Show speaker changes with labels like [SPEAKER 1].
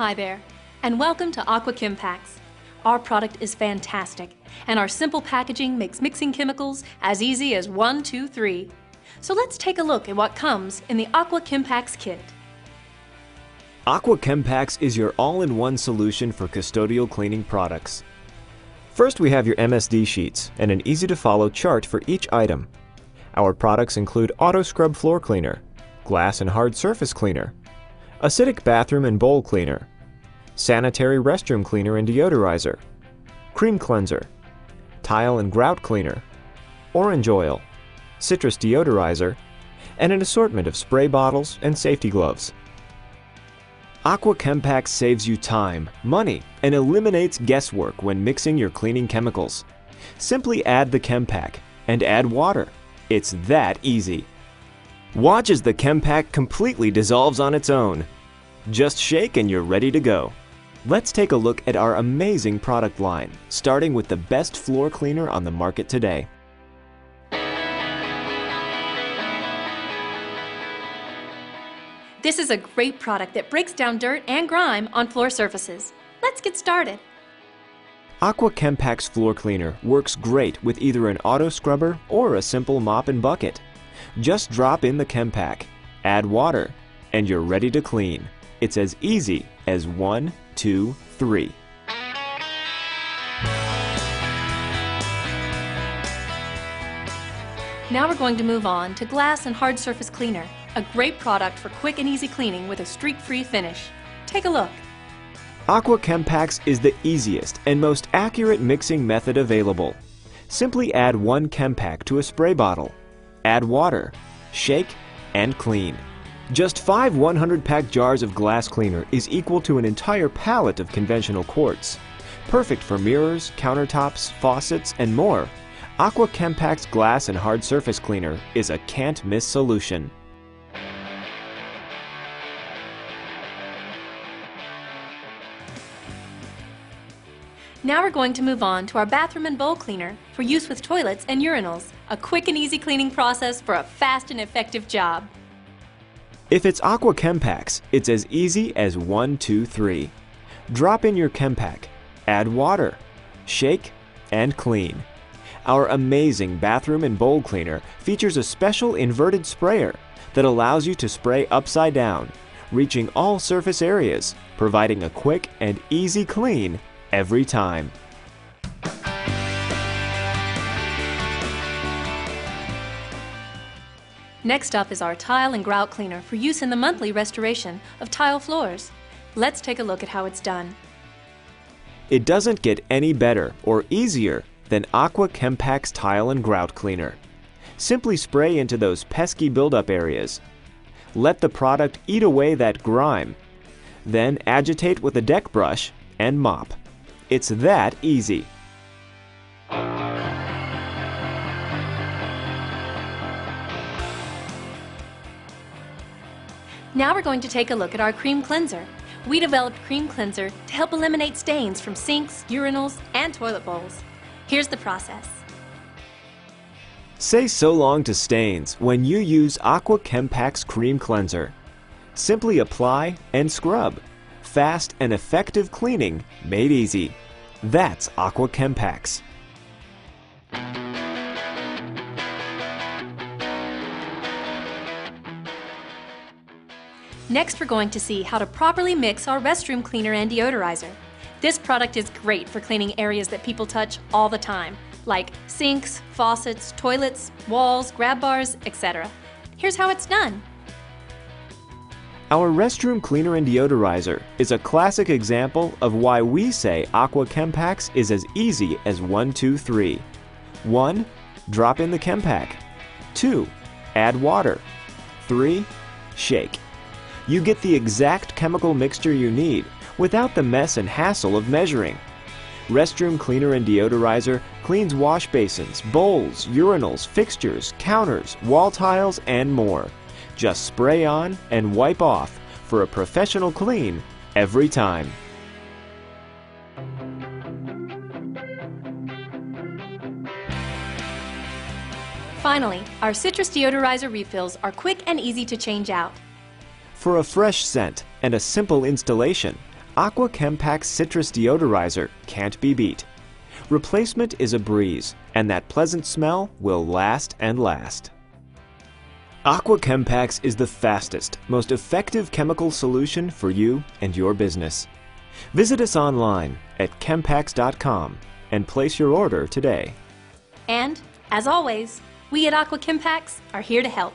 [SPEAKER 1] Hi there, and welcome to Aqua Chempax. Our product is fantastic, and our simple packaging makes mixing chemicals as easy as one, two, three. So let's take a look at what comes in the Aqua Chempax kit.
[SPEAKER 2] Aqua Chempax is your all-in-one solution for custodial cleaning products. First we have your MSD sheets and an easy-to-follow chart for each item. Our products include Auto Scrub Floor Cleaner, Glass and Hard Surface Cleaner, Acidic Bathroom and Bowl Cleaner, Sanitary Restroom Cleaner and Deodorizer, Cream Cleanser, Tile and Grout Cleaner, Orange Oil, Citrus Deodorizer, and an assortment of spray bottles and safety gloves. Aqua Chempax saves you time, money, and eliminates guesswork when mixing your cleaning chemicals. Simply add the Chempac and add water. It's that easy. Watch as the Chempac completely dissolves on its own. Just shake and you're ready to go. Let's take a look at our amazing product line, starting with the best floor cleaner on the market today.
[SPEAKER 1] This is a great product that breaks down dirt and grime on floor surfaces. Let's get started.
[SPEAKER 2] Aqua Chempax Floor Cleaner works great with either an auto scrubber or a simple mop and bucket. Just drop in the Chempac, add water, and you're ready to clean. It's as easy as one, two, three.
[SPEAKER 1] Now we're going to move on to Glass and Hard Surface Cleaner, a great product for quick and easy cleaning with a streak-free finish. Take a look.
[SPEAKER 2] Aqua Chempax is the easiest and most accurate mixing method available. Simply add one Chempac to a spray bottle. Add water, shake, and clean. Just five 100-pack jars of glass cleaner is equal to an entire pallet of conventional quarts. Perfect for mirrors, countertops, faucets, and more. Aqua Chempax Glass and Hard Surface Cleaner is a can't-miss solution.
[SPEAKER 1] Now we're going to move on to our bathroom and bowl cleaner for use with toilets and urinals, a quick and easy cleaning process for a fast and effective job.
[SPEAKER 2] If it's Aqua Chempax, it's as easy as one, two, three. Drop in your Chempac, add water, shake, and clean. Our amazing bathroom and bowl cleaner features a special inverted sprayer that allows you to spray upside down, reaching all surface areas, providing a quick and easy clean every time.
[SPEAKER 1] Next up is our tile and grout cleaner for use in the monthly restoration of tile floors. Let's take a look at how it's done.
[SPEAKER 2] It doesn't get any better or easier than Aqua Chempax Tile and Grout Cleaner. Simply spray into those pesky buildup areas. Let the product eat away that grime. Then agitate with a deck brush and mop. It's that easy.
[SPEAKER 1] Now we're going to take a look at our cream cleanser. We developed cream cleanser to help eliminate stains from sinks, urinals, and toilet bowls. Here's the process.
[SPEAKER 2] Say so long to stains when you use Aqua Chempax Cream Cleanser. Simply apply and scrub. Fast and effective cleaning made easy. That's Aqua Chempax.
[SPEAKER 1] Next, we're going to see how to properly mix our restroom cleaner and deodorizer. This product is great for cleaning areas that people touch all the time, like sinks, faucets, toilets, walls, grab bars, etc. Here's how it's done.
[SPEAKER 2] Our restroom cleaner and deodorizer is a classic example of why we say Aqua Chempax is as easy as 1, 2, 3. 1. Drop in the Chempac. 2. Add water. 3. Shake. You get the exact chemical mixture you need without the mess and hassle of measuring. Restroom Cleaner and Deodorizer cleans wash basins, bowls, urinals, fixtures, counters, wall tiles, and more. Just spray on and wipe off for a professional clean every time.
[SPEAKER 1] Finally, our citrus deodorizer refills are quick and easy to change out.
[SPEAKER 2] For a fresh scent and a simple installation, Aqua Chempax Citrus Deodorizer can't be beat. Replacement is a breeze, and that pleasant smell will last and last. Aqua Chempax is the fastest, most effective chemical solution for you and your business. Visit us online at chempax.com and place your order today.
[SPEAKER 1] And, as always, we at Aqua Chempax are here to help.